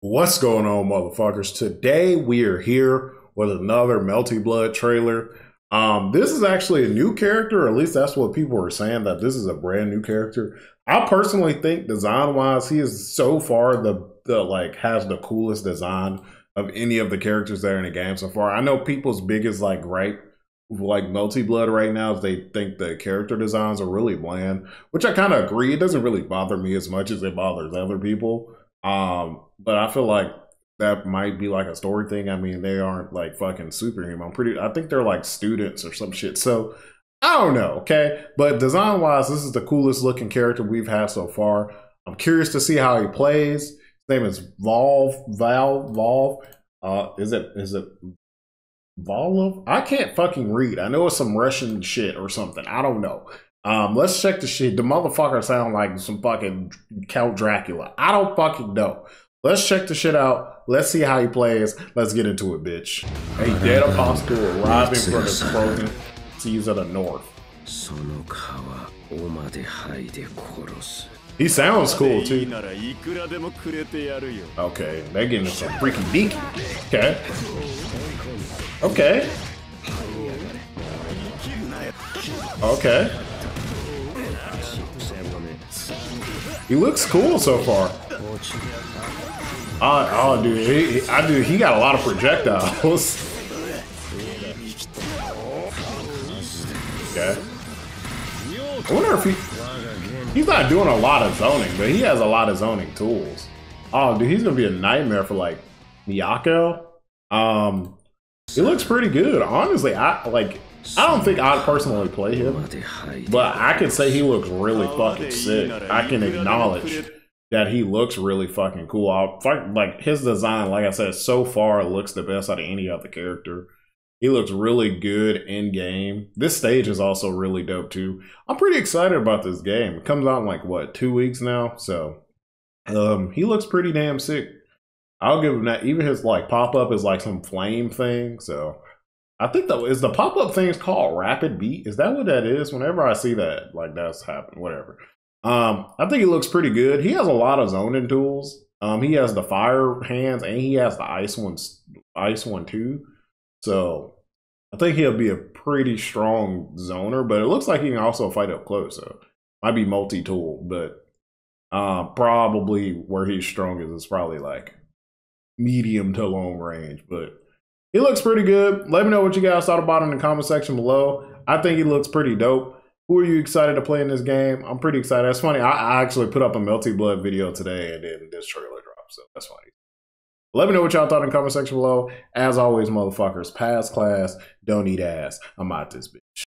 What's going on, motherfuckers? Today we are here with another Melty Blood trailer. Um, this is actually a new character, or at least that's what people are saying that this is a brand new character. I personally think design wise, he is so far the the like has the coolest design of any of the characters that are in the game so far. I know people's biggest like gripe like Melty Blood right now is they think the character designs are really bland, which I kind of agree. It doesn't really bother me as much as it bothers other people. Um, but I feel like that might be like a story thing. I mean, they aren't like fucking superhuman. I'm pretty. I think they're like students or some shit. So I don't know. Okay, but design wise, this is the coolest looking character we've had so far. I'm curious to see how he plays. His name is Volv. Val. Volv. Uh, is it is it Volov? I can't fucking read. I know it's some Russian shit or something. I don't know. Um, let's check the shit. The motherfucker sound like some fucking Count Dracula. I don't fucking know. Let's check the shit out. Let's see how he plays. Let's get into it, bitch. A dead apostle arriving from the frozen seas of the north. He sounds cool too. Okay, they're getting some freaky deaky. Okay. Okay. Okay. He looks cool so far. Uh, oh, dude, he, I do. He got a lot of projectiles. okay. I wonder if he he's not doing a lot of zoning, but he has a lot of zoning tools. Oh, dude, he's gonna be a nightmare for like Miyako. Um, he looks pretty good, honestly. I like. I don't think I'd personally play him, but I can say he looks really fucking sick. I can acknowledge that he looks really fucking cool. I like his design, like I said, so far looks the best out of any other character. He looks really good in game. This stage is also really dope too. I'm pretty excited about this game. It comes out in like what two weeks now, so um, he looks pretty damn sick. I'll give him that. Even his like pop up is like some flame thing, so I think though is the pop up thing is called Rapid Beat. Is that what that is? Whenever I see that, like that's happened. Whatever. Um, I think he looks pretty good. He has a lot of zoning tools. Um, he has the fire hands and he has the ice ones, ice one too. So I think he'll be a pretty strong zoner. But it looks like he can also fight up close. So might be multi tool, but uh, probably where he's strongest is probably like medium to long range. But he looks pretty good. Let me know what you guys thought about in the comment section below. I think he looks pretty dope. Who are you excited to play in this game? I'm pretty excited. That's funny. I, I actually put up a Melty Blood video today and then this trailer dropped, so that's funny. Let me know what y'all thought in the comment section below. As always, motherfuckers, pass class, don't eat ass. I'm out this bitch.